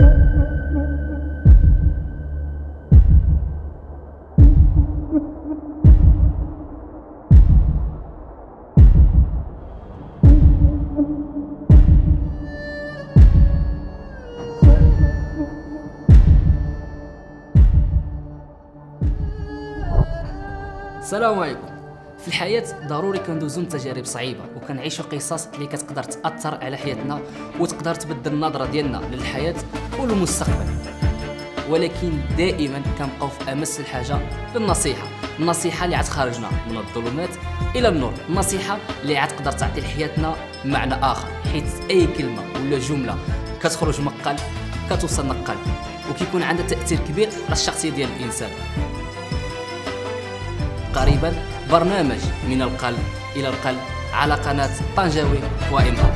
السلام عليكم. في الحياة ضروري كندوزو من تجارب صعيبة وكنعيشو قصص اللي كتقدر تأثر على حياتنا وتقدر تبدل النظرة ديالنا للحياة والمستقبل ولكن دائما كنبقاو في أمس الحاجة للنصيحه النصيحة اللي غتخرجنا من الظلمات إلى النور. النصيحة اللي غتقدر تعطي لحياتنا معنى آخر. حيت أي كلمة ولا جملة كتخرج من القلب كتوصل للقلب وكيكون عندها تأثير كبير على الشخصية ديال الإنسان. قريبا برنامج من القلب إلى القلب على قناة طنجاوي وإمام